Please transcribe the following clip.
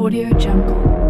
Audio Jungle.